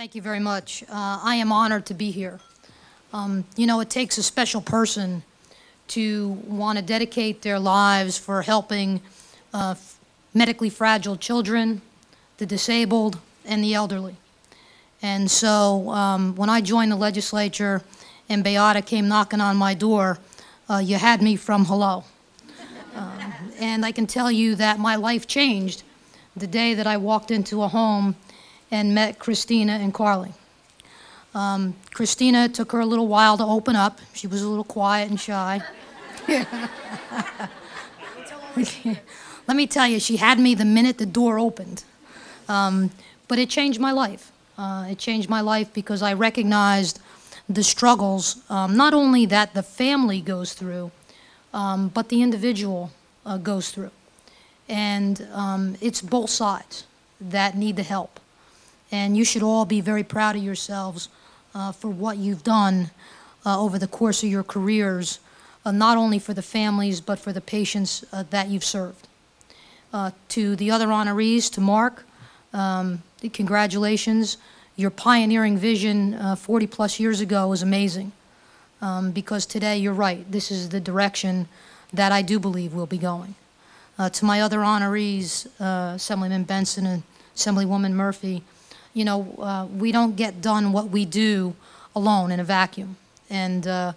Thank you very much. Uh, I am honored to be here. Um, You know, it takes a special person to want to dedicate their lives for helping uh, medically fragile children, the disabled, and the elderly. And so um, when I joined the legislature and Bayada came knocking on my door, uh, you had me from hello. Um, And I can tell you that my life changed the day that I walked into a home and met Christina and Carly. Um, Christina took her a little while to open up. She was a little quiet and shy. Let me tell you, she had me the minute the door opened. Um, but it changed my life. Uh, it changed my life because I recognized the struggles, um, not only that the family goes through, um, but the individual uh, goes through. And um, it's both sides that need the help. And you should all be very proud of yourselves uh, for what you've done uh, over the course of your careers, uh, not only for the families, but for the patients uh, that you've served. Uh, to the other honorees, to Mark, um, congratulations. Your pioneering vision 40-plus years ago was amazing, um, because today, you're right, this is the direction that I do believe we'll be going. Uh, to my other honorees, uh, Assemblyman Benson and Assemblywoman Murphy, you know, uh, we don't get done what we do alone in a vacuum. And uh,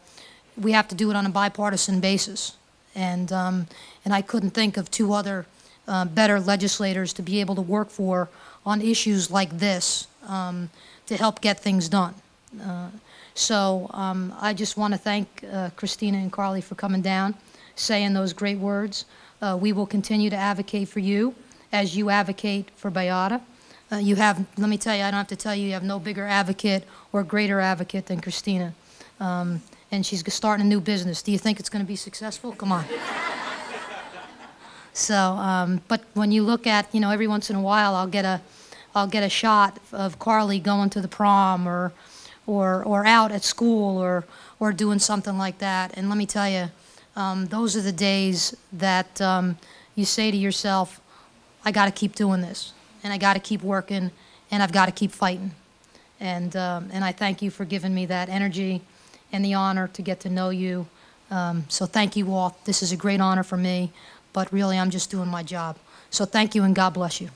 we have to do it on a bipartisan basis. And, um, and I couldn't think of two other uh, better legislators to be able to work for on issues like this um, to help get things done. Uh, so um, I just want to thank uh, Christina and Carly for coming down, saying those great words. Uh, we will continue to advocate for you as you advocate for Bayada. Uh, you have, let me tell you, I don't have to tell you, you have no bigger advocate or greater advocate than Christina. Um, and she's starting a new business. Do you think it's going to be successful? Come on. so, um, but when you look at, you know, every once in a while, I'll get a, I'll get a shot of Carly going to the prom or, or, or out at school or, or doing something like that. And let me tell you, um, those are the days that um, you say to yourself, I got to keep doing this, and I got to keep working, and I've got to keep fighting. And, um, and I thank you for giving me that energy and the honor to get to know you. Um, so thank you all. This is a great honor for me, but really I'm just doing my job. So thank you and God bless you.